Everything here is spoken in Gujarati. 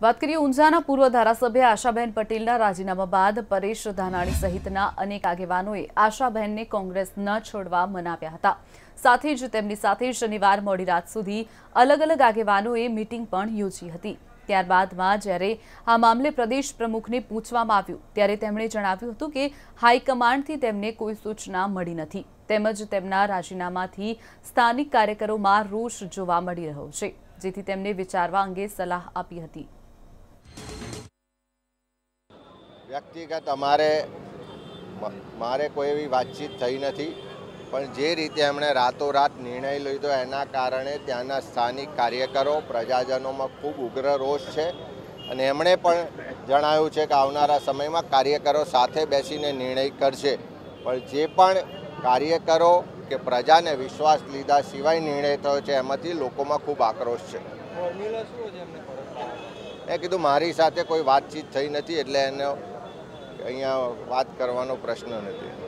વાત કરીએ ઊંઝાના પૂર્વ ધારાસભ્ય આશાબેન પટેલના રાજીનામા બાદ પરેશ ધાનાણી સહિતના અનેક આગેવાનોએ આશાબહેનને કોંગ્રેસ ન છોડવા મનાવ્યા હતા. સાથે જ તેમની સાથે શનિવાર મોડી રાત સુધી અલગ અલગ આગેવાનોએ મીટિંગ પણ યોજી હતી. ત્યારબાદમાં જ્યારે આ મામલે પ્રદેશ પ્રમુખને પૂછવામાં આવ્યું, ત્યારે તેમણે જણાવ્યું હતું કે હાઈકમાન્ડથી તેમને કોઈ સૂચના મળી નથી. તેમજ તેમના રાજીનામાથી સ્થાનિક કાર્યકરોમાં રોષ જોવા મળી રહ્યો છે, જેથી તેમને વિચારવા અંગે સલાહ આપી હતી. વ્યક્તિગત અમારે મારે કોઈ એવી વાતચીત થઈ નથી. પણ જે રીતે એમણે રાતોરાત નિર્ણય લીધો એના કારણે ત્યાંના સ્થાનિક કાર્યકરો પ્રજાજનોમાં ખૂબ ઉગ્ર રોષ છે. અને એમણે પણ જણાવ્યું છે કે આવનારા સમયમાં કાર્યકરો સાથે બેસીને નિર્ણય કરશે. પણ જે પણ કાર્યકરો કે પ્રજાને વિશ્વાસ લીધા સિવાય નિર્ણય થયો છે એમાંથી લોકોમાં ખૂબ આક્રોશ છે. મેં કીધું મારી સાથે કોઈ વાતચીત થઈ નથી એટલે એનો અહીંયા વાત કરવાનો પ્રશ્ન નથી.